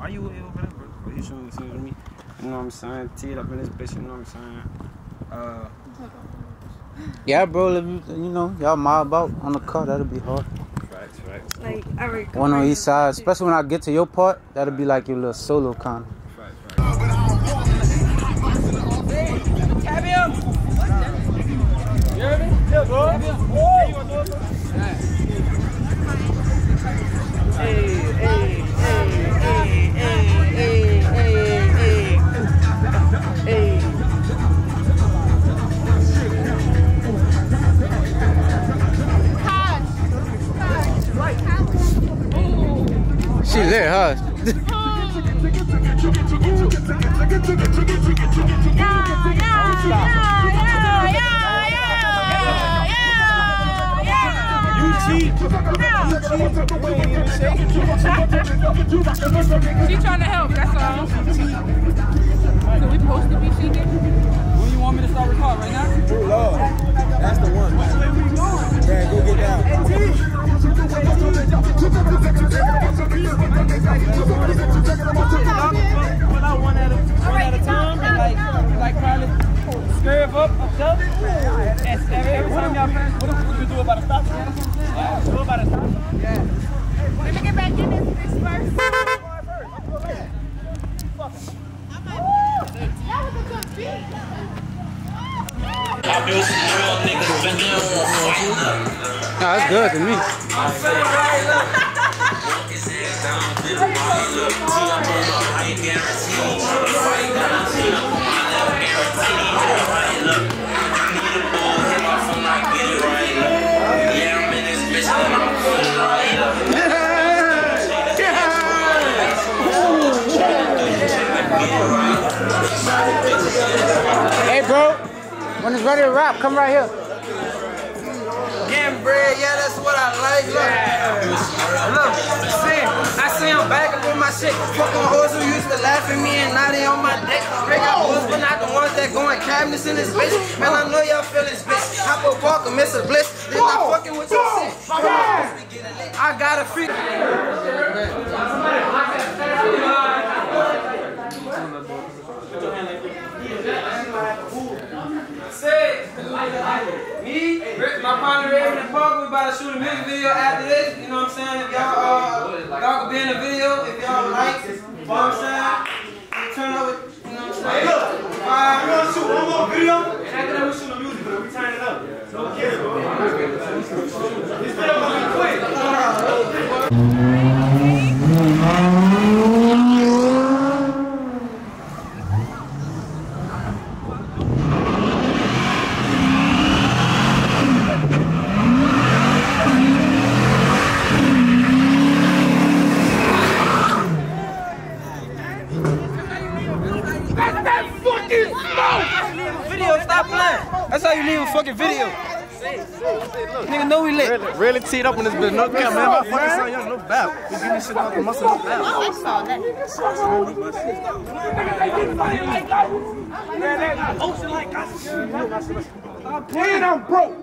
Are you over there, bro? You showing this to me? You know what I'm saying? Teed up in this bitch, you know what I'm saying? Uh, Yeah, bro. If you, you know, y'all mob out on the car, that'll be hard. facts, facts. Like, I One on each side, especially when I get to your part, that'll be like your little solo kind. She lit, huh? She trying to help, that's all. So we supposed to be shaking? What if we do about a? Yeah, do about a stop sign? Let me get back in this that's good to me. Hey, bro. When it's ready to rap, come right here. Getting bread, yeah, that's what I like. Look, look, see, I see him back up on my shit. Fucking hoes who used to laugh at me and now they on my dick. Break out hoes, but not the ones that go in cabinets in this bitch. Man, I know y'all feel this bitch. Hop up, walk, miss a bliss. They not fucking with your shit. I got a free. Me, my partner Raven and Park, we about to shoot a music video after this. You know what I'm saying? If y'all, uh, y'all can be in the video. If y'all like, you know what I'm saying? Turn over, you know what I'm saying? Alright, we're gonna shoot one more video. And after that, we shoot a music video. We turn it up. No kidding. This video gonna be quick. Video, stop playing. That's how you leave a fucking video. Nigga know we lit. Really, really teed up on this bitch. No cap, man. My fucking son, young, no bap. You give me shit out the muscle, no bap. And I'm broke.